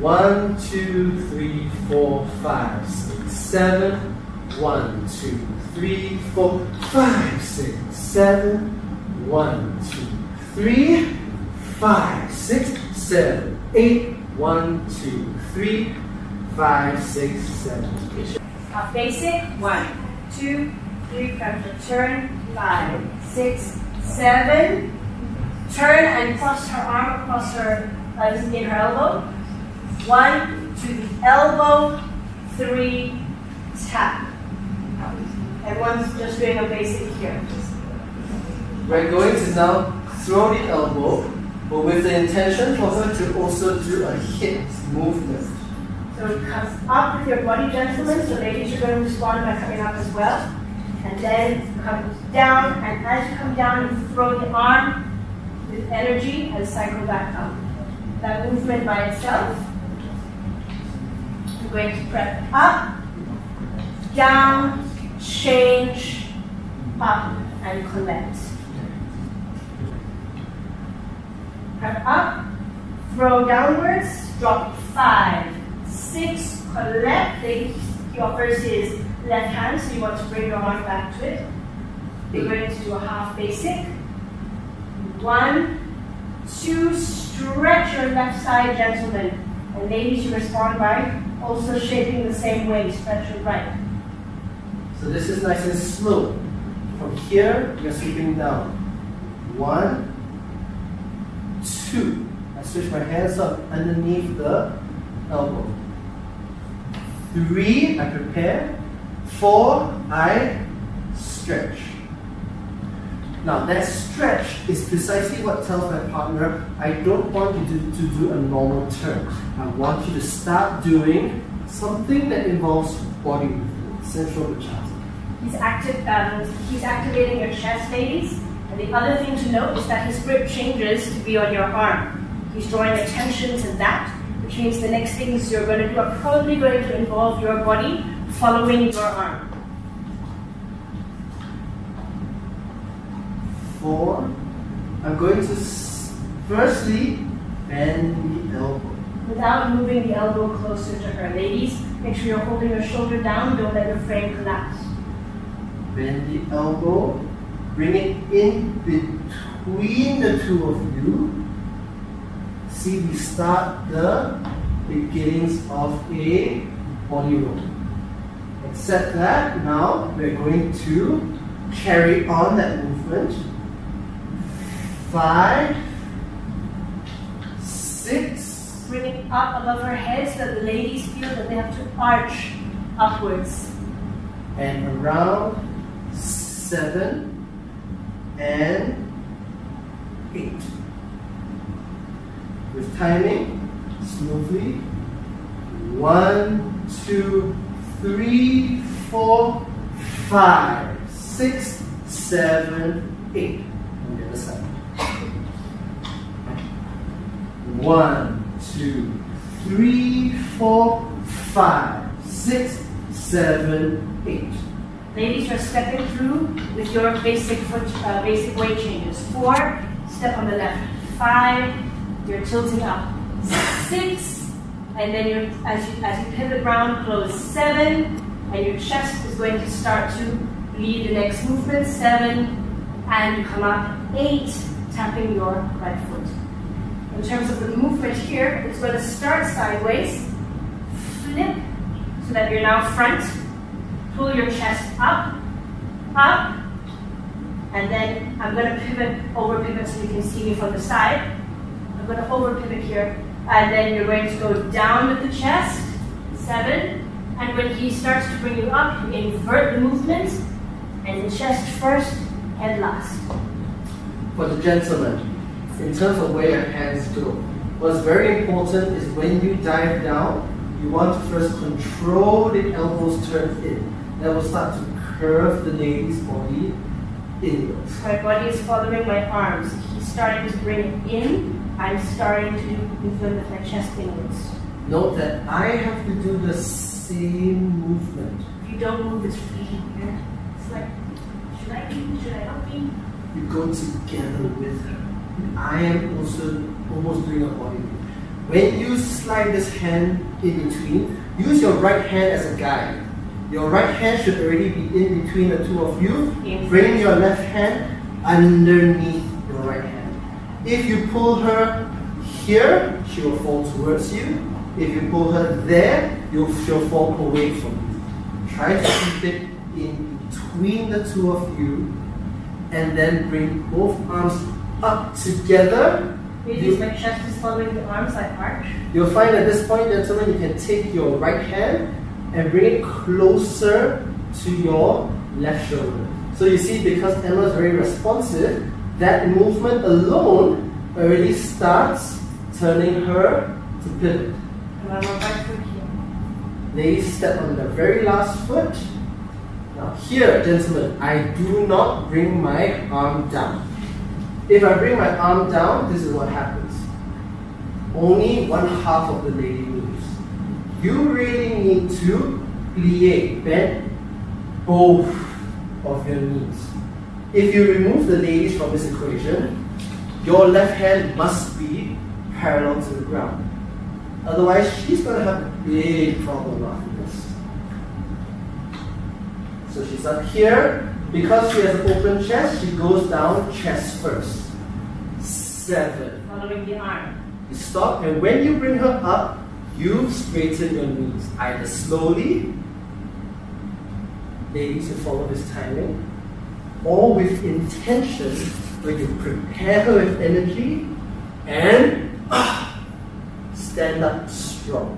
One, two, three, four, five, six, seven. One, two, three, four, five, six, seven. One, two, three, five, six, seven, eight. One, two, three, five, six, seven. Half basic. One, two, three. Turn. Five, six, seven. Turn and cross her arm across her, uh, in her elbow. One to the elbow. Three, tap. Everyone's just doing a basic here. We're going to now throw the elbow, but with the intention for her to also do a hip movement. So it comes up with your body, gentlemen. So ladies, you're going to respond by coming up as well. And then comes down, and as you come down, you throw the arm with energy and cycle back up. That movement by itself. Going to prep up, down, change, up, and collect. Prep up, throw downwards, drop five, six, collect. Ladies, your first is left hand, so you want to bring your arm back to it. We're going to do a half basic. One, two, stretch your left side, gentlemen. And ladies, you respond by also shaping the same way, stretch your right. So this is nice and slow. From here, you're sweeping down. One, two. I switch my hands up underneath the elbow. Three, I prepare. Four, I stretch. Now that stretch is precisely what tells my partner, I don't want you to, to do a normal turn. I want you to start doing something that involves body movement, sensual Bachata. He's, active, um, he's activating your chest, ladies. And the other thing to note is that his grip changes to be on your arm. He's drawing attention to that, which means the next things you're going to do are probably going to involve your body following your arm. Four. I'm going to firstly bend the elbow. Without moving the elbow closer to her. Ladies, make sure you're holding your shoulder down. Don't let your frame collapse. Bend the elbow. Bring it in between the two of you. See, we start the beginnings of a body roll. Except that now we're going to carry on that movement. Five, six, Bring it up above her head so that the ladies feel that they have to arch upwards. and around seven and eight. With timing, smoothly. One, two, three, four, five, six, seven, eight. On the other side. One, two, three, four, five, six, seven, eight. Ladies, you're stepping through with your basic foot, uh, basic weight changes. Four, step on the left. Five, you're tilting up. Six, and then you're, as you, as you pivot round, close. Seven, and your chest is going to start to lead the next movement. Seven, and you come up. Eight, tapping your right foot. In terms of the movement here, it's going to start sideways, flip, so that you're now front, pull your chest up, up, and then I'm going to pivot, over pivot so you can see me from the side. I'm going to over pivot here, and then you're going to go down with the chest, seven, and when he starts to bring you up, you invert the movement, and the chest first, head last. For the gentleman, in terms of where your hands go, what's very important is when you dive down, you want to first control the elbows turned in. That will start to curve the lady's body inwards. My body is following my arms. He's starting to bring it in. I'm starting to movement with my chest inwards. Note that I have to do the same movement. If you don't move, it's really weird. It's like, should I be? Should I not be? You go together with her. I am also almost doing a body. When you slide this hand in between, use your right hand as a guide. Your right hand should already be in between the two of you. In Bring your left hand underneath your right hand. If you pull her here, she will fall towards you. If you pull her there, you'll, she'll fall away from you. Try to keep it in between the two of you and then bring both arms up together. Ladies, my chest is following the arms, I arch. You'll find at this point, gentlemen, you can take your right hand and bring it closer to your left shoulder. So you see, because Emma is very responsive, that movement alone already starts turning her to pivot. And I'm right foot here. Ladies step on the very last foot. Now here, gentlemen, I do not bring my arm down. If I bring my arm down, this is what happens. Only one half of the lady moves. You really need to plie, bend both of your knees. If you remove the ladies from this equation, your left hand must be parallel to the ground. Otherwise, she's going to have a big problem after this. So she's up here. Because she has an open chest, she goes down chest first. Seven. Following the arm. You stop, and when you bring her up, you straighten your knees. Either slowly, ladies who follow this timing, or with intention, where you prepare her with energy and stand up strong.